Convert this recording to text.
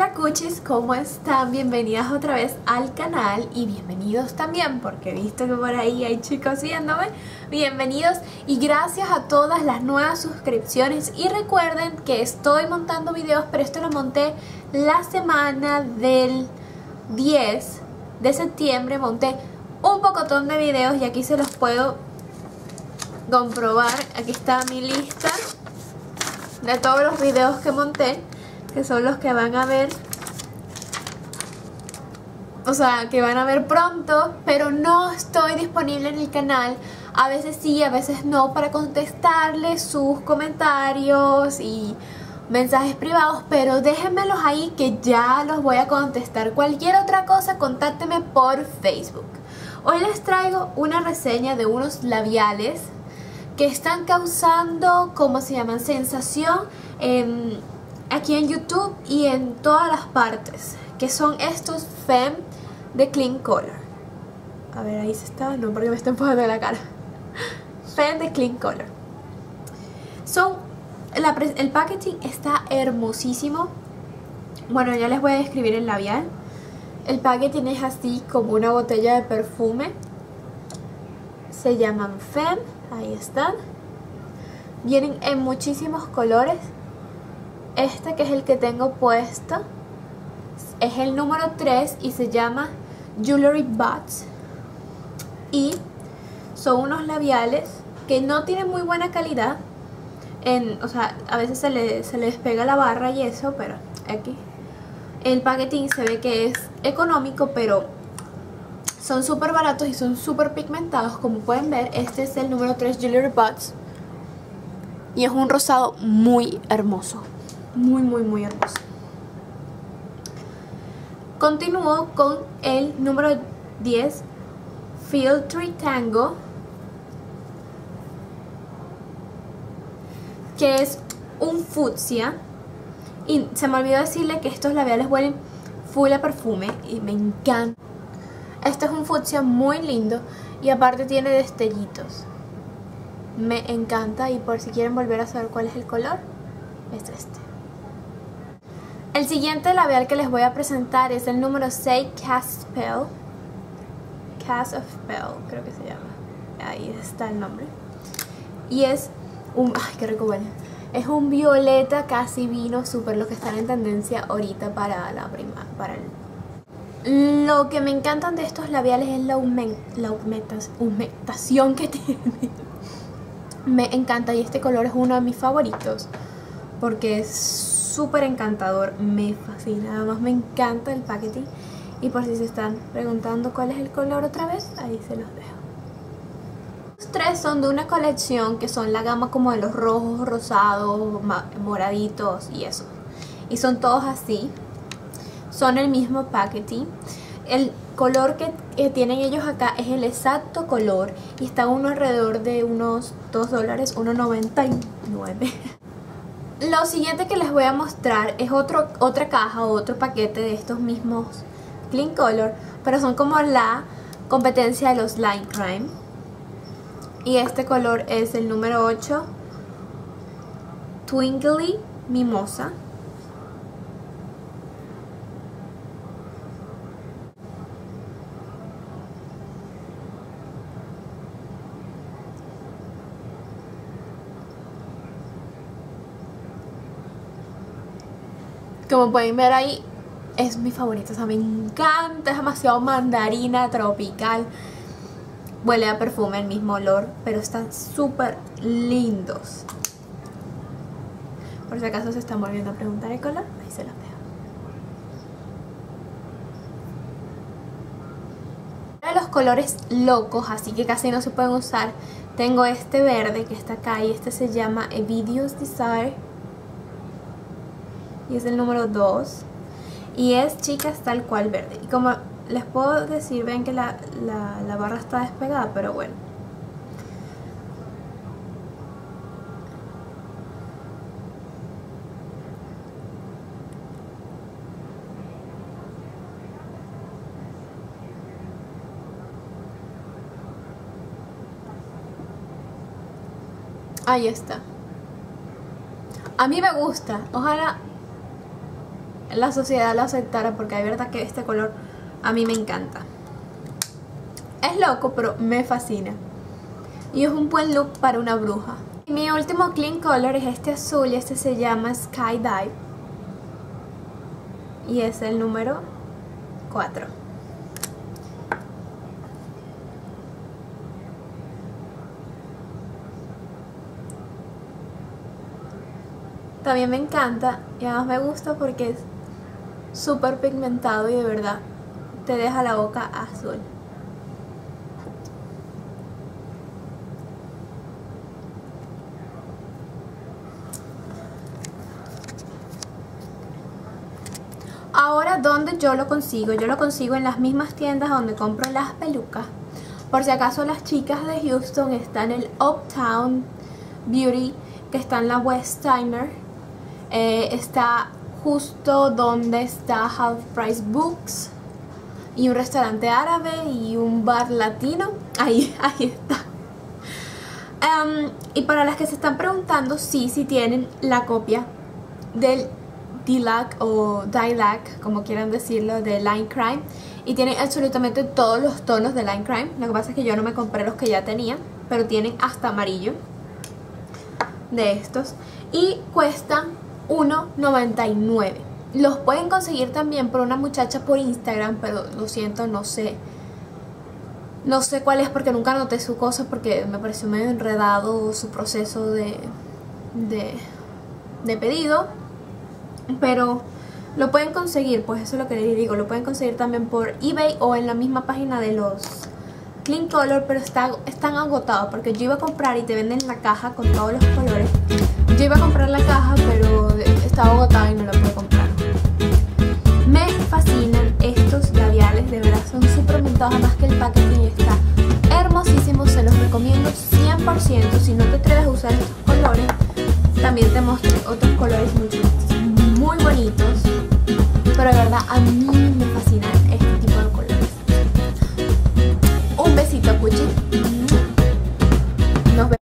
Hola cuchis, ¿cómo están? Bienvenidas otra vez al canal y bienvenidos también porque he visto que por ahí hay chicos viéndome. Bienvenidos y gracias a todas las nuevas suscripciones. Y recuerden que estoy montando videos pero esto lo monté la semana del 10 de septiembre. Monté un pocotón de videos y aquí se los puedo comprobar. Aquí está mi lista de todos los videos que monté que son los que van a ver o sea, que van a ver pronto, pero no estoy disponible en el canal. A veces sí, a veces no, para contestarles sus comentarios y mensajes privados, pero déjenmelos ahí que ya los voy a contestar. Cualquier otra cosa, contácteme por Facebook. Hoy les traigo una reseña de unos labiales que están causando, ¿cómo se llaman? Sensación en aquí en YouTube y en todas las partes, que son estos Femme de Clean Color. A ver, ahí se está, no porque me está empujando la cara. Femme de Clean Color. Son, el packaging está hermosísimo. Bueno, ya les voy a describir el labial. El packaging es así como una botella de perfume. Se llaman Femme, ahí están. Vienen en muchísimos colores este que es el que tengo puesto es el número 3 y se llama Jewelry Buds. Y son unos labiales que no tienen muy buena calidad. O sea, a veces se le, se despega la barra y eso, pero aquí. El paquetín se ve que es económico, pero son súper baratos y son súper pigmentados. Como pueden ver, este es el número 3 Jewelry Buds. Y es un rosado muy hermoso muy muy muy hermoso. Continúo con el número 10 Filtry Tango que es un fucsia. Y se me olvidó decirle que estos labiales huelen full a perfume y me encanta. Este es un fucsia muy lindo y aparte tiene destellitos. Me encanta y por si quieren volver a saber cuál es el color es este el siguiente labial que les voy a presentar es el número 6 Cast Spell. Cast of Spell, creo que se llama. Ahí está el nombre. Y es un... ¡Ay, qué rico huele! Es un violeta casi vino, súper lo que están en tendencia ahorita para la prima, para. Lo que me encantan de estos labiales es la, la humectación que tiene. Me encanta y este color es uno de mis favoritos porque es súper encantador, me fascina, además me encanta el packaging y por si se están preguntando cuál es el color otra vez, ahí se los dejo. Los tres son de una colección que son la gama como de los rojos, rosados, moraditos y eso. Y son todos así, son el mismo packaging. El color que, tienen ellos acá es el exacto color y está uno alrededor de unos 2 dólares, 1.99 Lo siguiente que les voy a mostrar es otro, otra caja o otro paquete de estos mismos Clean Color, pero son como la competencia de los Line Crime. Y este color es el número 8, Twinkly Mimosa. Como pueden ver ahí, es mi favorito. O sea, me encanta. Es demasiado mandarina, tropical. Huele a perfume, el mismo olor. Pero están súper lindos. Por si acaso se están volviendo a preguntar el color, ahí se los dejo. De los colores locos, así que casi no se pueden usar, tengo este verde que está acá y este se llama Evidius Desire y es el número 2 y es chicas tal cual verde y como les puedo decir ven que la, la, barra está despegada pero bueno Ahí está. A mí me gusta. Ojalá la sociedad lo aceptara porque hay verdad que este color a mí me encanta. Es loco, pero me fascina. Y es un buen look para una bruja. Mi último clean color es este azul y este se llama Skydive. Y es el número 4. También me encanta y además me gusta porque es súper pigmentado y de verdad te deja la boca azul. Ahora, ¿dónde yo lo consigo? Yo lo consigo en las mismas tiendas donde compro las pelucas. Por si acaso las chicas de Houston están en el Uptown Beauty, que está en la West Timer. Eh, está justo donde está Half Price Books y un restaurante árabe y un bar latino. Ahí, ahí está. Em, y para las que se están preguntando, sí, sí tienen la copia del D-Lac o Dilac, como quieran decirlo, de Line Crime. Y tienen absolutamente todos los tonos de Line Crime. Lo que pasa es que yo no me compré los que ya tenía, pero tienen hasta amarillo de estos. Y cuestan 1.99. Los pueden conseguir también por una muchacha por Instagram, pero lo siento, no sé. No sé cuál es porque nunca noté su cosa porque me pareció medio enredado su proceso de, de, de pedido. Pero lo pueden conseguir, pues eso es lo que les digo. Lo pueden conseguir también por eBay o en la misma página de los Clean Color, pero está, están agotados porque yo iba a comprar y te venden la caja con todos los colores. Yo iba a comprar la caja, pero estaba agotada y no la pude comprar. Me fascinan estos labiales, de verdad son súper mentados, además que el packaging está hermosísimo, se los recomiendo 100%. Si no te atreves a usar estos colores, también te mostré otros